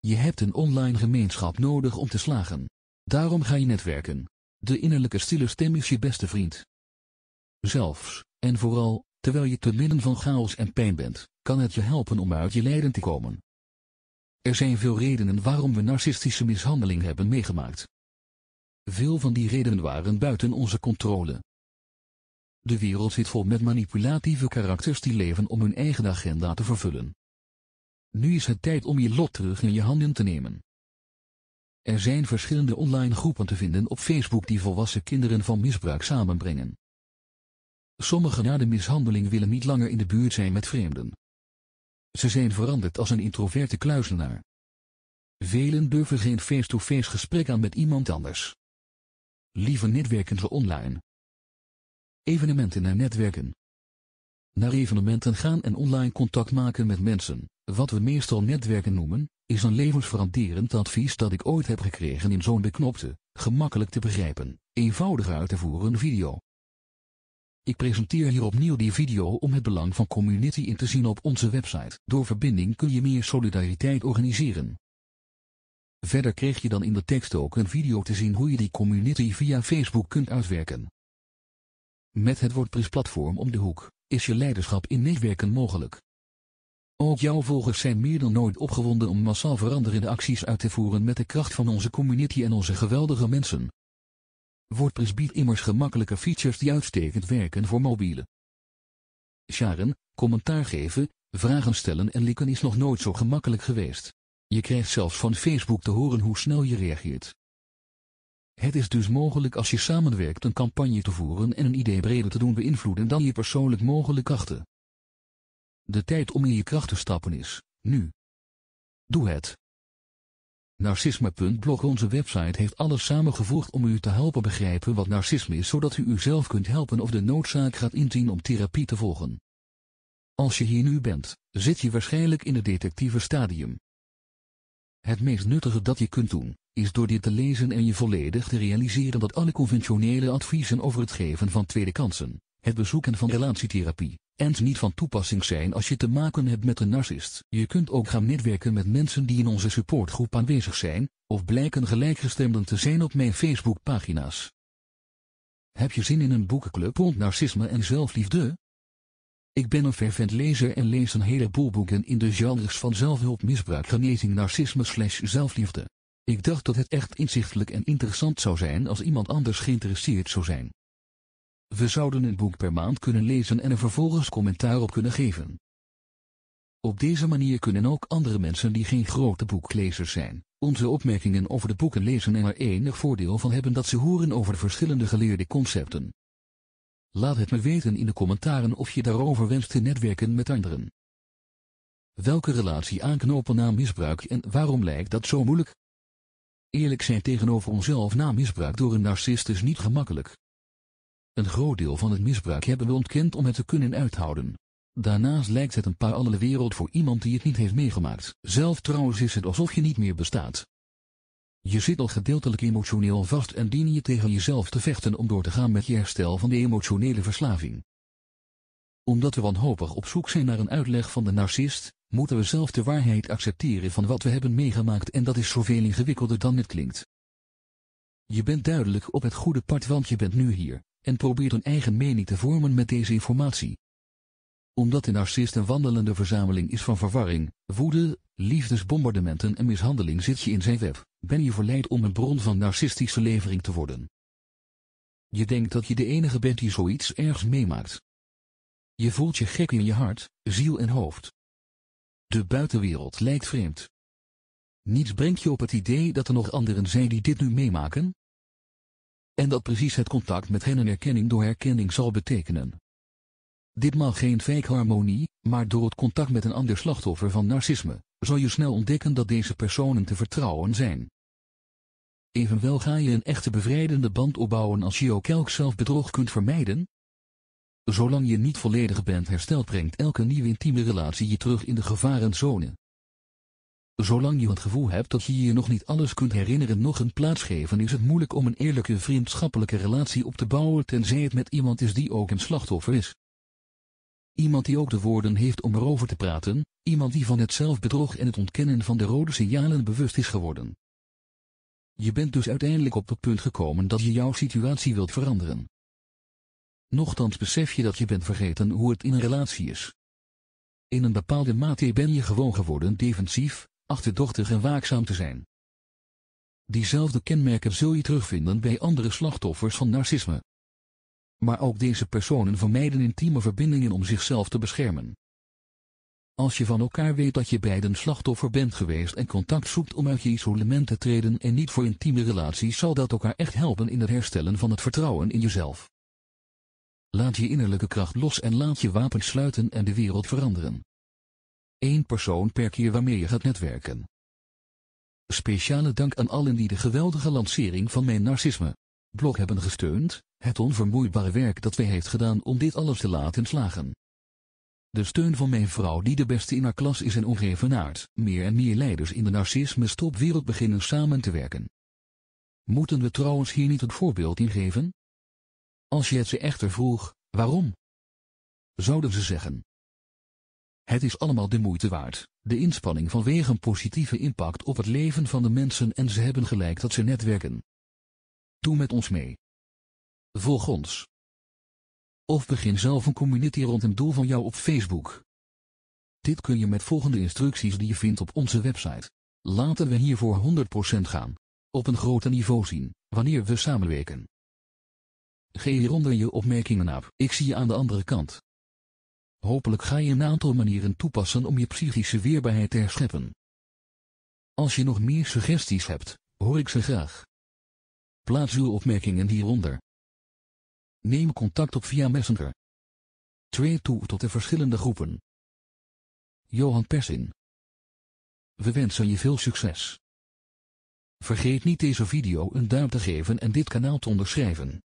Je hebt een online gemeenschap nodig om te slagen. Daarom ga je netwerken. De innerlijke stille stem is je beste vriend. Zelfs, en vooral, terwijl je te midden van chaos en pijn bent, kan het je helpen om uit je lijden te komen. Er zijn veel redenen waarom we narcistische mishandeling hebben meegemaakt. Veel van die redenen waren buiten onze controle. De wereld zit vol met manipulatieve karakters die leven om hun eigen agenda te vervullen. Nu is het tijd om je lot terug in je handen te nemen. Er zijn verschillende online groepen te vinden op Facebook die volwassen kinderen van misbruik samenbrengen. Sommigen na de mishandeling willen niet langer in de buurt zijn met vreemden. Ze zijn veranderd als een introverte kluizenaar. Velen durven geen face-to-face gesprek aan met iemand anders. Liever netwerken ze online. Evenementen en netwerken. Naar evenementen gaan en online contact maken met mensen, wat we meestal netwerken noemen, is een levensveranderend advies dat ik ooit heb gekregen in zo'n beknopte, gemakkelijk te begrijpen, eenvoudig uit te voeren video. Ik presenteer hier opnieuw die video om het belang van community in te zien op onze website. Door verbinding kun je meer solidariteit organiseren. Verder kreeg je dan in de tekst ook een video te zien hoe je die community via Facebook kunt uitwerken. Met het WordPress-platform om de hoek, is je leiderschap in netwerken mogelijk. Ook jouw volgers zijn meer dan nooit opgewonden om massaal veranderende acties uit te voeren met de kracht van onze community en onze geweldige mensen. WordPress biedt immers gemakkelijke features die uitstekend werken voor mobielen. Sharen, commentaar geven, vragen stellen en liken is nog nooit zo gemakkelijk geweest. Je krijgt zelfs van Facebook te horen hoe snel je reageert. Het is dus mogelijk als je samenwerkt een campagne te voeren en een idee breder te doen beïnvloeden dan je persoonlijk mogelijk achten. De tijd om in je kracht te stappen is, nu. Doe het. Narcisme.blog Onze website heeft alles samengevoegd om u te helpen begrijpen wat narcisme is zodat u uzelf kunt helpen of de noodzaak gaat inzien om therapie te volgen. Als je hier nu bent, zit je waarschijnlijk in het detectieve stadium. Het meest nuttige dat je kunt doen, is door dit te lezen en je volledig te realiseren dat alle conventionele adviezen over het geven van tweede kansen, het bezoeken van relatietherapie, en niet van toepassing zijn als je te maken hebt met een narcist. Je kunt ook gaan netwerken met mensen die in onze supportgroep aanwezig zijn, of blijken gelijkgestemden te zijn op mijn Facebookpagina's. Heb je zin in een boekenclub rond narcisme en zelfliefde? Ik ben een fervent lezer en lees een heleboel boeken in de genres van zelfhulp, misbruik, genezing, narcisme slash zelfliefde. Ik dacht dat het echt inzichtelijk en interessant zou zijn als iemand anders geïnteresseerd zou zijn. We zouden een boek per maand kunnen lezen en er vervolgens commentaar op kunnen geven. Op deze manier kunnen ook andere mensen die geen grote boeklezers zijn, onze opmerkingen over de boeken lezen en er enig voordeel van hebben dat ze horen over de verschillende geleerde concepten. Laat het me weten in de commentaren of je daarover wenst te netwerken met anderen. Welke relatie aanknopen na misbruik en waarom lijkt dat zo moeilijk? Eerlijk zijn tegenover onszelf na misbruik door een narcist is niet gemakkelijk. Een groot deel van het misbruik hebben we ontkend om het te kunnen uithouden. Daarnaast lijkt het een paar alle wereld voor iemand die het niet heeft meegemaakt. Zelf trouwens is het alsof je niet meer bestaat. Je zit al gedeeltelijk emotioneel vast en dien je tegen jezelf te vechten om door te gaan met je herstel van de emotionele verslaving. Omdat we wanhopig op zoek zijn naar een uitleg van de narcist, moeten we zelf de waarheid accepteren van wat we hebben meegemaakt en dat is zoveel ingewikkelder dan het klinkt. Je bent duidelijk op het goede pad want je bent nu hier, en probeert een eigen mening te vormen met deze informatie. Omdat de narcist een wandelende verzameling is van verwarring, woede, liefdesbombardementen en mishandeling zit je in zijn web, ben je verleid om een bron van narcistische levering te worden. Je denkt dat je de enige bent die zoiets ergs meemaakt. Je voelt je gek in je hart, ziel en hoofd. De buitenwereld lijkt vreemd. Niets brengt je op het idee dat er nog anderen zijn die dit nu meemaken? En dat precies het contact met hen een erkenning door herkenning zal betekenen. Ditmaal geen fake harmonie, maar door het contact met een ander slachtoffer van narcisme, zal je snel ontdekken dat deze personen te vertrouwen zijn. Evenwel ga je een echte bevrijdende band opbouwen als je ook elk zelfbedrog kunt vermijden? Zolang je niet volledig bent hersteld brengt elke nieuwe intieme relatie je terug in de gevarenzone. Zolang je het gevoel hebt dat je je nog niet alles kunt herinneren nog een plaats geven is het moeilijk om een eerlijke vriendschappelijke relatie op te bouwen tenzij het met iemand is die ook een slachtoffer is. Iemand die ook de woorden heeft om erover te praten, iemand die van het zelfbedrog en het ontkennen van de rode signalen bewust is geworden. Je bent dus uiteindelijk op het punt gekomen dat je jouw situatie wilt veranderen. Nochtans besef je dat je bent vergeten hoe het in een relatie is. In een bepaalde mate ben je gewoon geworden defensief, achterdochtig en waakzaam te zijn. Diezelfde kenmerken zul je terugvinden bij andere slachtoffers van narcisme. Maar ook deze personen vermijden intieme verbindingen om zichzelf te beschermen. Als je van elkaar weet dat je beiden slachtoffer bent geweest en contact zoekt om uit je isolement te treden en niet voor intieme relaties zal dat elkaar echt helpen in het herstellen van het vertrouwen in jezelf. Laat je innerlijke kracht los en laat je wapens sluiten en de wereld veranderen. Eén persoon per keer waarmee je gaat netwerken. Speciale dank aan allen die de geweldige lancering van mijn narcisme blog hebben gesteund, het onvermoeibare werk dat wij heeft gedaan om dit alles te laten slagen. De steun van mijn vrouw die de beste in haar klas is en ongevenaard, meer en meer leiders in de narcisme-stopwereld beginnen samen te werken. Moeten we trouwens hier niet het voorbeeld in geven? Als je het ze echter vroeg, waarom? Zouden ze zeggen. Het is allemaal de moeite waard, de inspanning vanwege een positieve impact op het leven van de mensen en ze hebben gelijk dat ze netwerken. Doe met ons mee. Volg ons. Of begin zelf een community rond een doel van jou op Facebook. Dit kun je met volgende instructies die je vindt op onze website. Laten we hiervoor 100% gaan. Op een groter niveau zien, wanneer we samenwerken. Geef hieronder je opmerkingen op. Ik zie je aan de andere kant. Hopelijk ga je een aantal manieren toepassen om je psychische weerbaarheid te herscheppen. Als je nog meer suggesties hebt, hoor ik ze graag. Plaats uw opmerkingen hieronder. Neem contact op via Messenger. Treed toe tot de verschillende groepen. Johan Persin. We wensen je veel succes. Vergeet niet deze video een duim te geven en dit kanaal te onderschrijven.